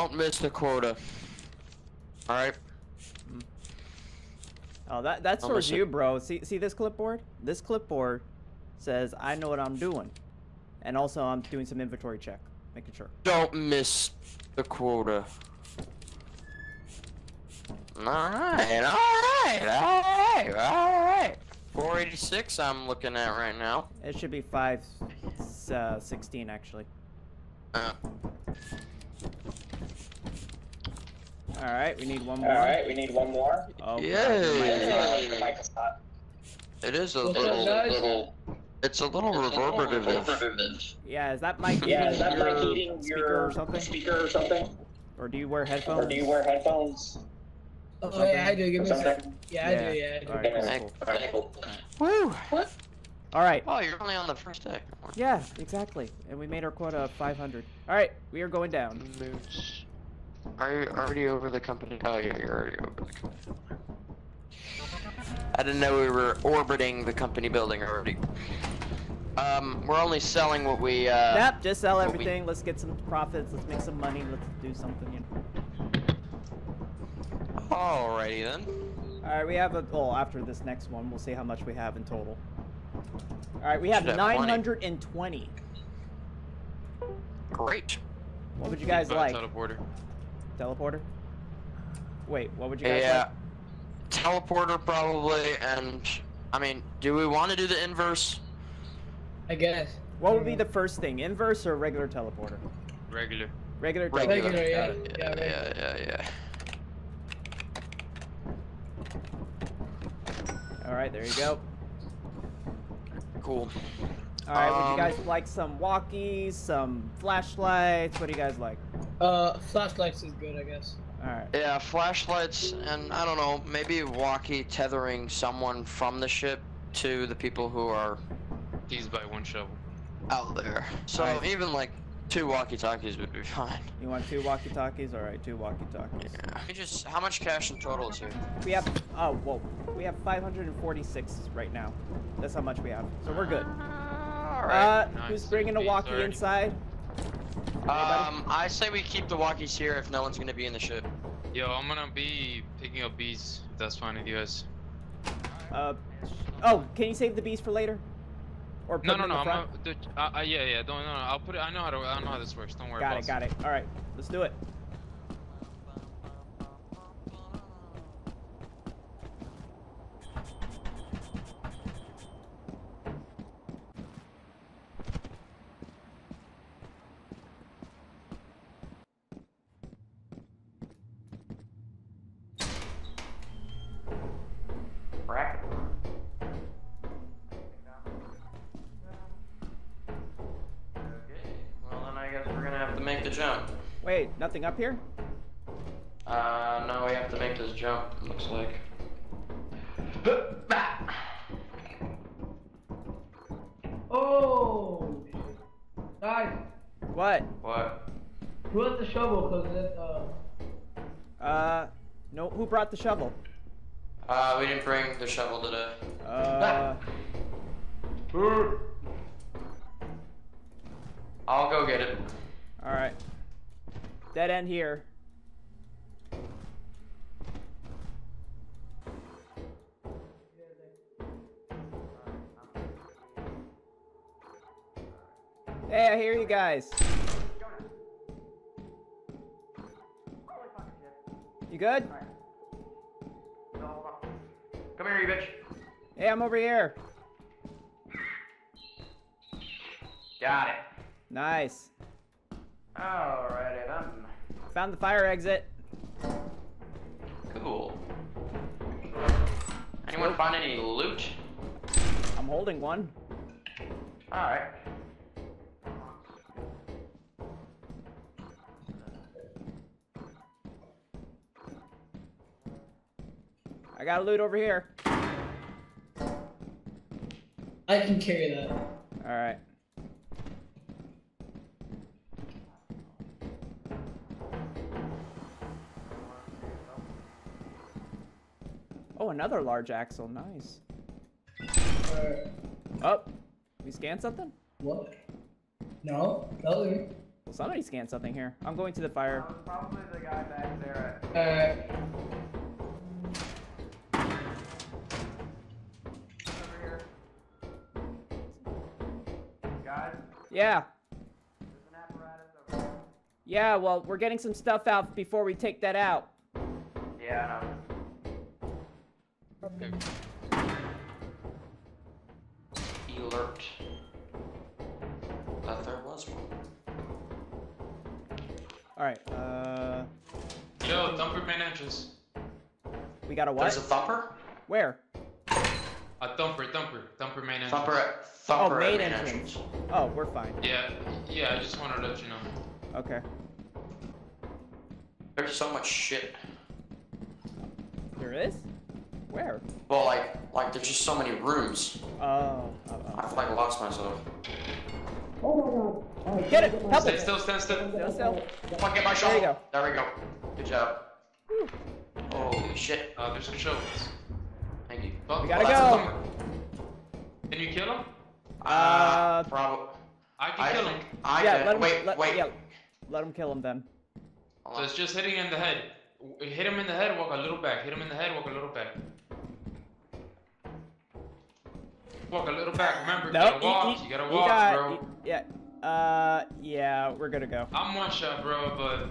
Don't miss the quota. Alright? Oh, that that's towards you, bro. See see this clipboard? This clipboard says I know what I'm doing, and also I'm doing some inventory check, making sure. Don't miss the quota. Alright, alright, alright, alright. 486 I'm looking at right now. It should be five, uh, sixteen actually. Uh, All right, we need one more. All right, we need one more. Oh, Yay. your mic is Yeah, hot. your mic is hot. it is a little, guys? little, it's a little reverberative. Yeah, is that mic Yeah, is that your like heating speaker or something? speaker or something? Or do you wear headphones? Or do you wear headphones Oh yeah, I do. Give me a sec. something? Yeah, I do. Yeah, I do. All right, Yeah. cool, Alright, cool. Woo! What? All right. Oh, you're only on the first day. Yeah, exactly. And we made our quota of 500. All right, we are going down. Moots. Are you already over the company? Oh yeah, you're already over the company. I didn't know we were orbiting the company building already. Um, we're only selling what we, uh... Yep, just sell what we- everything. Let's get some profits. Let's make some money. Let's do something. You know. Alrighty then. All right, we have a. Oh, after this next one, we'll see how much we have in total. All right, we have have plenty. 920. Great. What would you guys like? Teleporter. Teleporter? Wait, what would you guys Yeah. like? Teleporter probably, and... I mean, do we want to do the inverse? I guess. What would be the first thing, inverse or regular teleporter? Regular. Regular. Regular. teleporter. Regular, yeah. Yeah, yeah, yeah, yeah. All right, there you go. Cool. All right, would you Um, guys like some walkies, some flashlights? What do you guys like? Uh, flashlights is good, I guess. All right. Yeah, flashlights, and I don't know, maybe walkie tethering someone from the ship to the people who are He's by one shovel. out there. So Alright. even like two walkie-talkies would be fine. You want two walkie-talkies? All right, two walkie-talkies. Yeah. We just, how much cash in total is here? We have. Oh, whoa. We have 546 right now. That's how much we have. So we're good. Alright. Uh, who's bringing a Beans walkie already. inside? Um, I say we keep the walkies here if no one's gonna be in the ship. Yo, I'm gonna be picking up bees. If that's fine with you guys. Uh, oh, can you save the bees for later? Or put No, them no, in no. the I'm front? not, dude, uh, uh, yeah, yeah. Don't, no, no. I'll put it. I know how to. I know how this works. Don't worry Got about it, got it. All right, let's do it. To make the jump. Wait, nothing up here? Uh, no, we have to make this jump. Looks like. Oh! Guys, What? What? who has the shovel? Cause it, uh, Uh, no. Who brought the shovel? Uh, we didn't bring the shovel today. Uh, I'll go get it. All right. Dead end here. Hey, I hear you guys. You good? Come here, you bitch. Hey, I'm over here. Got it. Nice. Alrighty then. Found the fire exit. Cool. Anyone find any loot? I'm holding one. Alright. I got a loot over here. I can carry that. All another large axle. Nice. Alright. Oh, we scanned something? What? No, that me. Well, somebody scanned something here. I'm going to the fire. Probably the guy back there at Alright. over here. Guys, Yeah. there's an apparatus over there. Yeah, well, we're getting some stuff out before we take that out. Yeah, Okay. Alert. Thought there was one. All right. Uh, Yo, thumper main entrance. we got a what? There's a thumper? Where? A thumper, thumper, thumper main entrance. Thumper at thumper main at main entrance. entrance. Oh, we're fine. Yeah, yeah. I just wanted to let you know. Okay. There's so much shit. There is? Where? Well, like, like there's just so many rooms. Oh. oh, oh. I feel like lost myself. oh, Get it! Help Stay it! still, stand still. Still, still. Come on, get my shovel. There shovel. you go. There we go. Good job. Holy shit. Uh, there's some shovels. Thank you. Well, We gotta that's a go. Can you kill him? Uh, probably. I can I kill him. I yeah, can. let him, wait, let, wait. Yeah, let him kill him then. Hold So it's just hitting him in the head. Hit him in the head, walk a little back. Hit him in the head, walk a little back. Walk a little back. Remember, you gotta walk. he, he, you gotta walk, got, bro. he- yeah. Uh, yeah, we're gonna go. I'm one shot, bro, but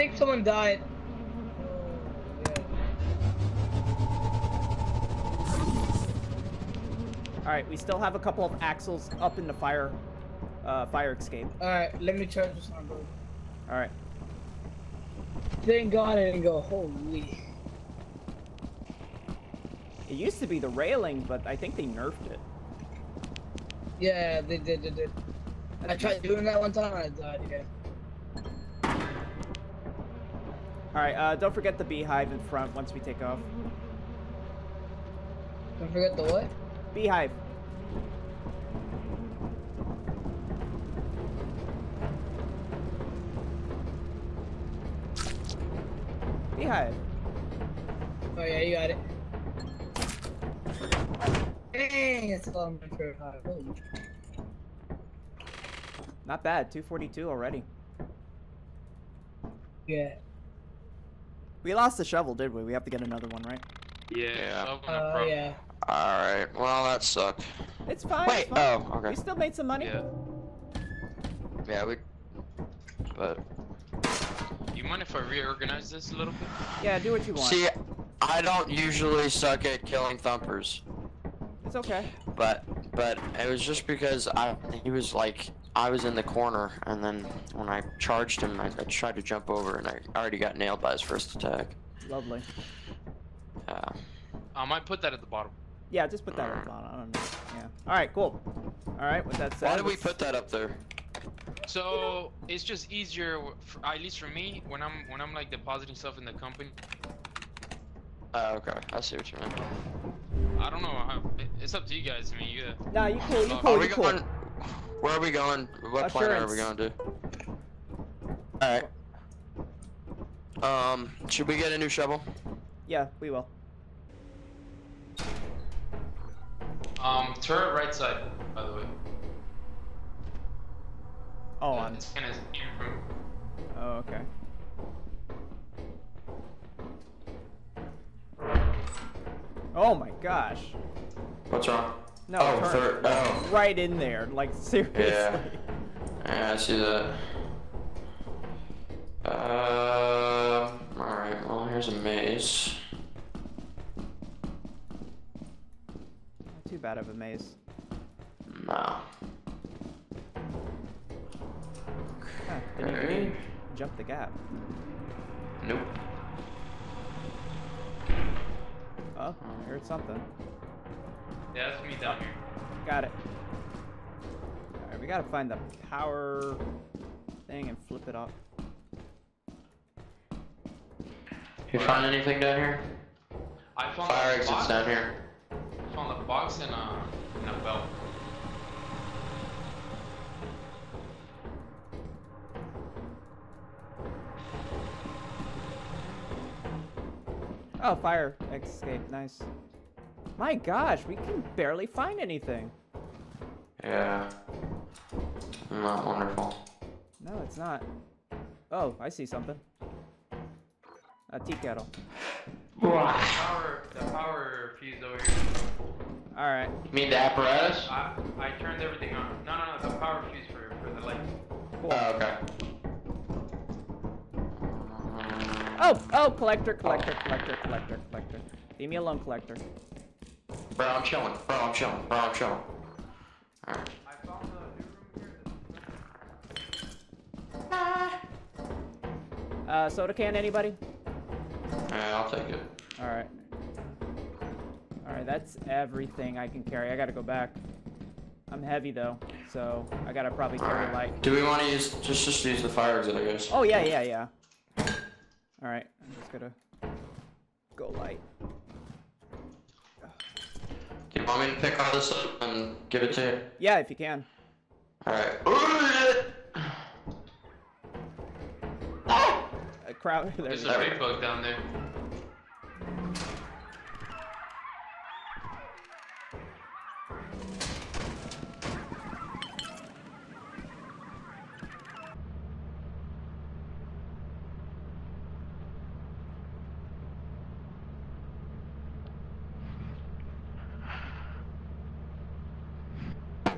think someone died. all right, we still have a couple of axles up in the fire, uh, fire escape. Alright, let me charge this on, bro. All right. Thank God I didn't go. Holy. It used to be the railing, but I think they nerfed it. Yeah, they did, they did. I tried doing that one time and I died again. All right. Uh, don't forget the beehive in front once we take off. Don't forget the what? Beehive. Beehive. Oh yeah, you got it. Dang, it's all my favorite part. Not bad. 242 already. Yeah. We lost the shovel, did we? We have to get another one, right? yeah, Yeah. shovel no Uh, yeah. Alright, well, that sucked. It's fine. Wait, it's fine. oh, okay. We still made some money. Yeah. Yeah, we. But. You mind if I reorganize this a little bit? Yeah, do what you want. See, I don't usually suck at killing thumpers. It's okay. But but it was just because I he was like I was in the corner and then when I charged him I, I tried to jump over and I already got nailed by his first attack. Lovely. Yeah. Um, I might put that at the bottom. Yeah, just put that on. I don't know. Yeah. All right, cool. All right, with that said. Why did we put that up there? So it's just easier, for, at least for me, when I'm when I'm like depositing stuff in the company. Oh, okay. I see what you mean. I don't know. How, it's up to you guys. I mean, you. Nah, you cool. You cool. Are we You cool. going? Where are we going? What planet are we going to? Alright. Um, should we get a new shovel? Yeah, we will. Um, turret right side, by the way. Oh, Uh, on. It's kind of Oh, okay. Oh my gosh. What's wrong? No, oh, turn. third. Oh. Right in there, like seriously. Yeah. Yeah, I see that. Um. Alright, well, here's a maze. Not too bad of a maze. No. Huh, didn't even Okay. need to jump the gap. Nope. Oh, I heard something. Yeah, that's me down here. Got it. Alright, we gotta find the power thing and flip it up. You find anything down here? I found Fire a exits box. down here. I found a box and a and a belt. Oh, fire escape. Nice. My gosh, we can barely find anything. Yeah. Not wonderful. No, it's not. Oh, I see something. A tea kettle. Power, the power fuse over here. All right. You mean the apparatus? I I turned everything on. No, no, no, the power fuse for for the lights. Cool. Oh, okay. Oh, oh, collector, collector, collector, collector, collector. Leave me alone, collector. Bro, I'm chilling. Bro, I'm chilling. Bro, I'm chilling. Alright. I found the new room here. Uh, soda can, anybody? Yeah, I'll take it. All right. All right, that's everything I can carry. I gotta go back. I'm heavy though, so I gotta probably carry Alright. light. Do we want to use just just use the fire exit, I guess? Oh yeah, yeah, yeah. All right, I'm just gonna go light. Do you want me to pick all this up and give it to you? Yeah, if you can. Alright. A crowd. There's There's a big bug down there.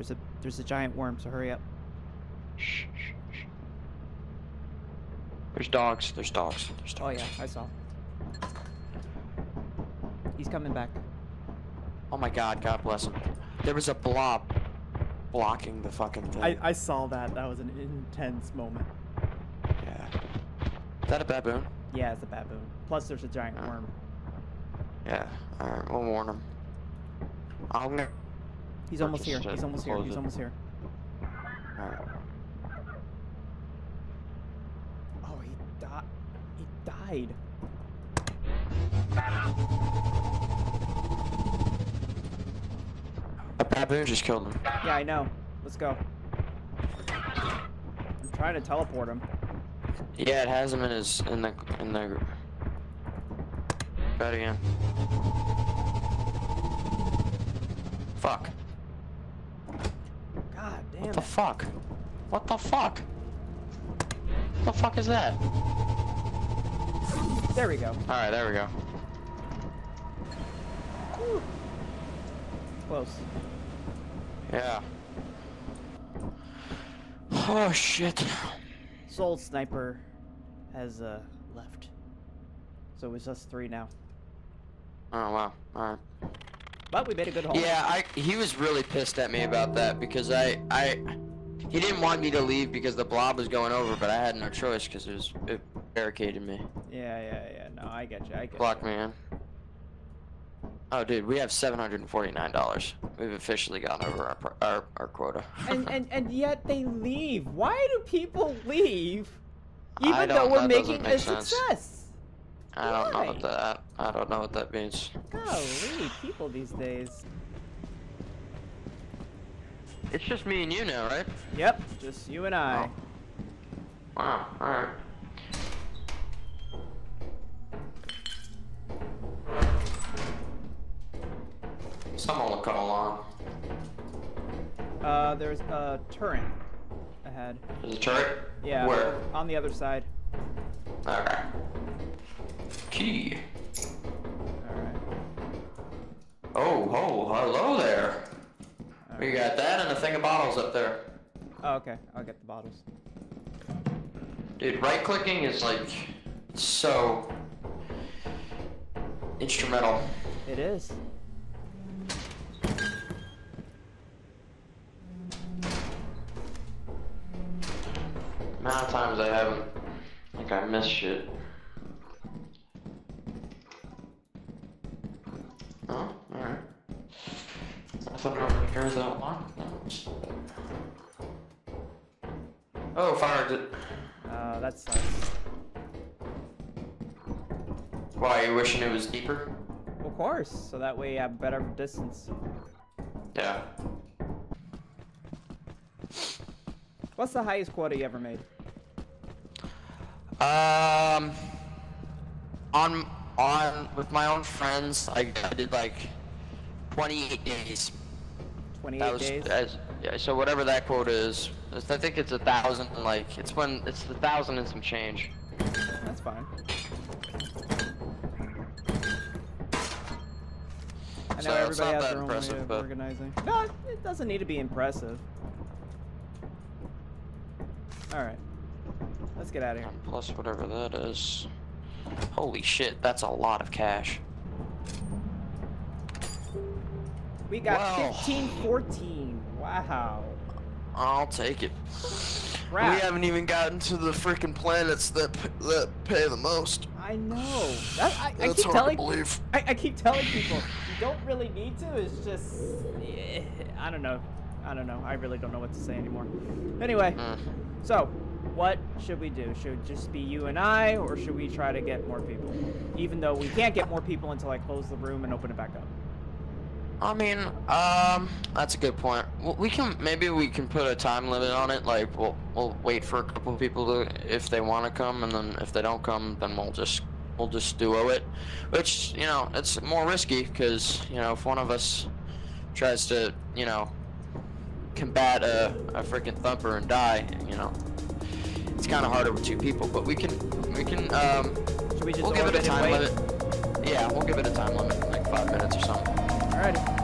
There's a there's a giant worm. So hurry up. Shh, shh, shh. There's dogs. There's dogs. There's Oh yeah, I saw. He's coming back. Oh my god, God bless him. There was a blob blocking the fucking thing. I, I saw that. That was an intense moment. Yeah. Is that a baboon? Yeah, it's a baboon. Plus, there's a giant Oh. worm. Yeah. Alright, we'll warn him. I'm gonna. He's Or almost here. just, He's almost here. close He's almost here. Alright. Oh, he died. He died. A baboon just killed him. Yeah, I know. Let's go. I'm trying to teleport him. Yeah, it has him in his in the in the. Try it again. Fuck. God damn What the it. fuck? What the fuck? What the fuck is that? There we go. Alright, there we go. Close. Yeah. Oh shit. Soul Sniper has uh, left. So it's us three now. Oh wow. Alright. We made a good haul. Yeah, I he was really pissed at me about that because I I he didn't want me to leave because the blob was going over, but I had no choice because it was it barricaded me, Yeah, yeah, yeah. No, I get you. I get blocked you. me in. Oh, dude, we have seven hundred and forty nine dollars. We've officially gone over our our, our quota. and, and and yet they leave. Why do people leave? Even though we're making a sense. success. I don't know what that I don't know what that means. Golly, people these days. It's just me and you now, right? Yep, just you and I. Oh. Wow. All right. Someone will come along. Uh, there's a turret ahead. There's a turret. Yeah, Where? on the other side. Okay. Key. All right. Oh, oh, hello there. all We right. got that and a thing of bottles up there. Oh, okay, I'll get the bottles. Dude, right clicking is like so instrumental. It is. amount of times I haven't like I missed shit. Oh, alright. Nothing here is that? No, Oh, fire exit. Uh, that sucks. Why, you wishing it was deeper? Of course, so that way you have better distance. Yeah. What's the highest quota you ever made? Um, on on with my own friends, I, I did like 28 days. 28 was days? as yeah. So whatever that quota is, it's- I think it's a thousand. Like it's when it's a thousand and some change. That's fine. I know So everybody not has that their own way of but- organizing. No, it doesn't need to be impressive. Alright. Let's get out of here. Plus whatever that is. Holy shit, that's a lot of cash. We got Wow. 15, 14. Wow. I'll take it. Crap. We haven't even gotten to the freaking planets that p- that pay the most. I know. That, I, I That's keep hard telling to believe. I, I keep telling people you don't really need to. It's just I don't know. I don't know. I really don't know what to say anymore. Anyway, Mm. so what should we do? Should it just be you and I, or should we try to get more people? Even though we can't get more people until I close the room and open it back up. I mean, um, that's a good point. We can maybe we can put a time limit on it. Like we'll we'll wait for a couple people to if they want to come, and then if they don't come, then we'll just we'll just duo it. Which you know it's more risky because you know if one of us tries to you know combat a a freaking thumper and die, you know it's kind of harder with two people. But we can we can um Should we just we'll give it a time limit. Yeah, we'll give it a time limit, like five minutes or something. Alrighty.